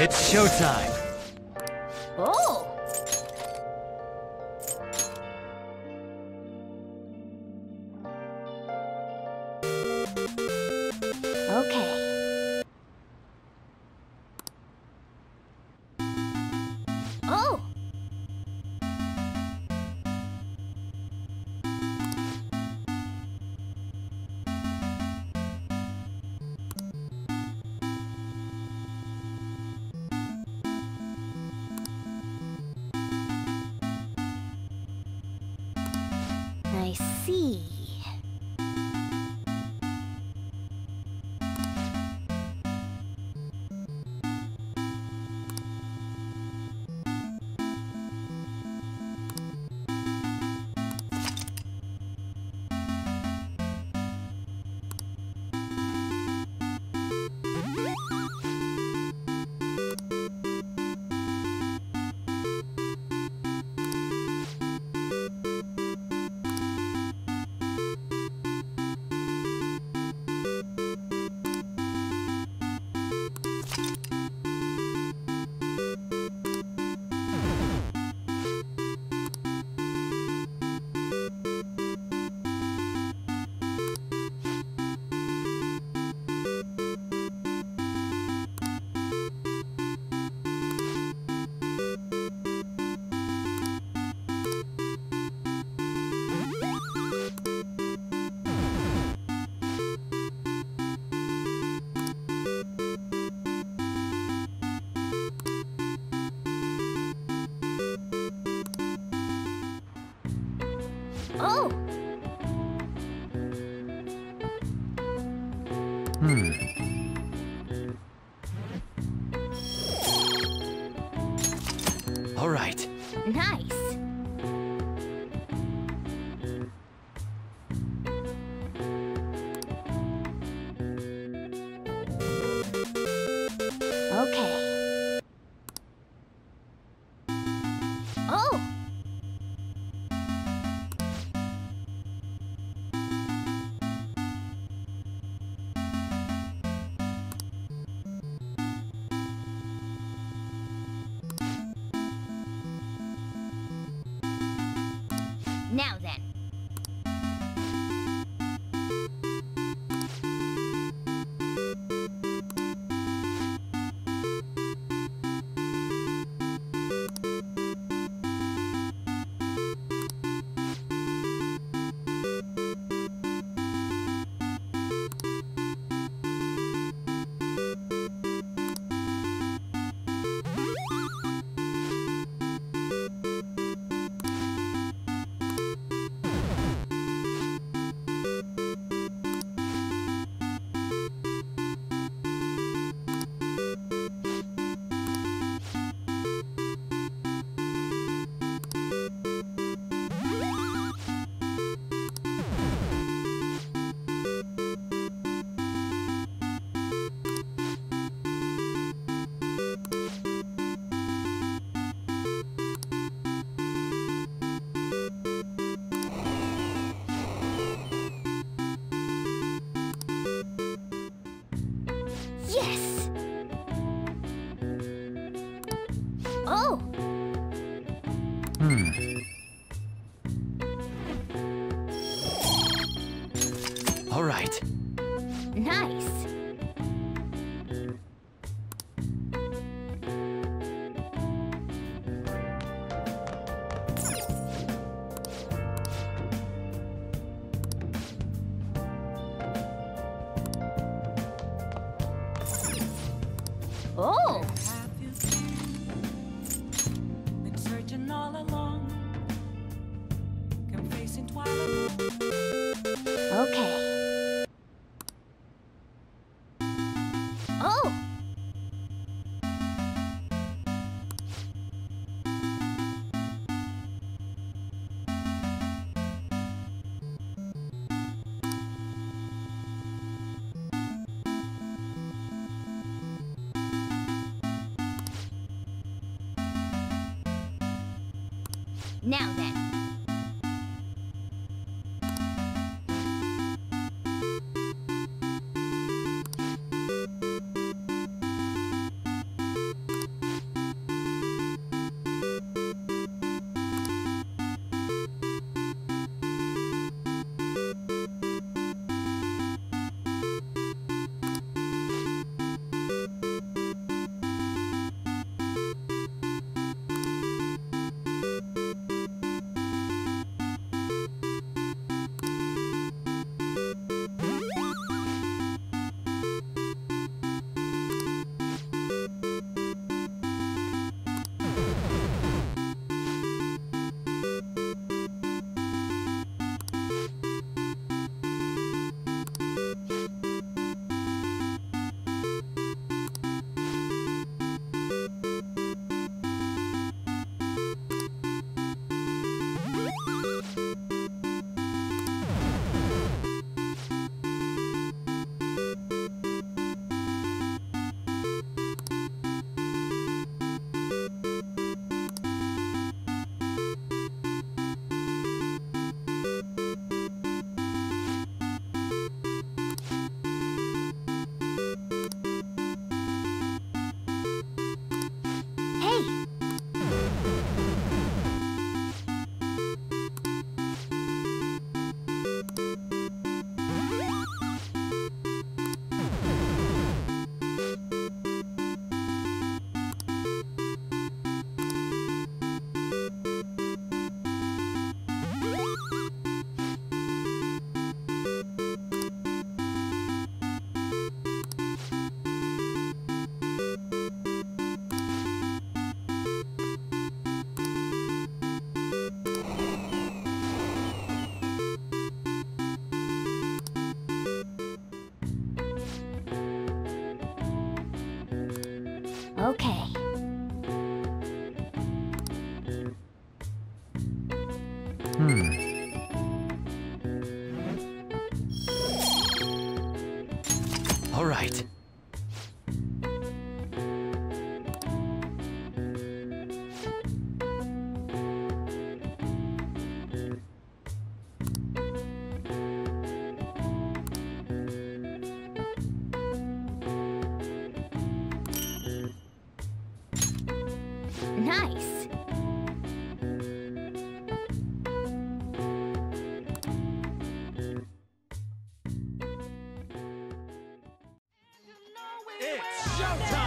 It's showtime. Oh! b. All right. Nice. Now then, Now then, Okay. Hmm. All right. Showtime!